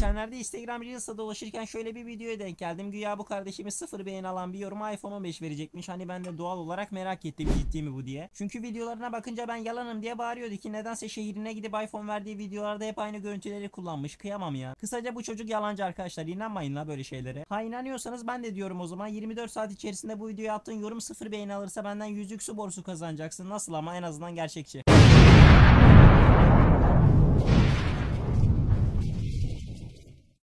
Geçenlerde Instagram Reels'ta dolaşırken şöyle bir videoya denk geldim. Güya bu kardeşimiz sıfır beğeni alan bir yoruma iPhone 15 verecekmiş. Hani ben de doğal olarak merak ettim ciddi mi bu diye. Çünkü videolarına bakınca ben yalanım diye bağırıyordu ki nedense şehrine gidip iPhone verdiği videolarda hep aynı görüntüleri kullanmış. Kıyamam ya. Kısaca bu çocuk yalancı arkadaşlar. İnanmayın la böyle şeylere. Ha inanıyorsanız ben de diyorum o zaman 24 saat içerisinde bu videoya attığın yorum sıfır beğeni alırsa benden yüzük su borusu kazanacaksın. Nasıl ama en azından gerçekçi.